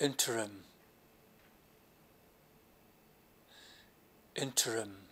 interim. Interim.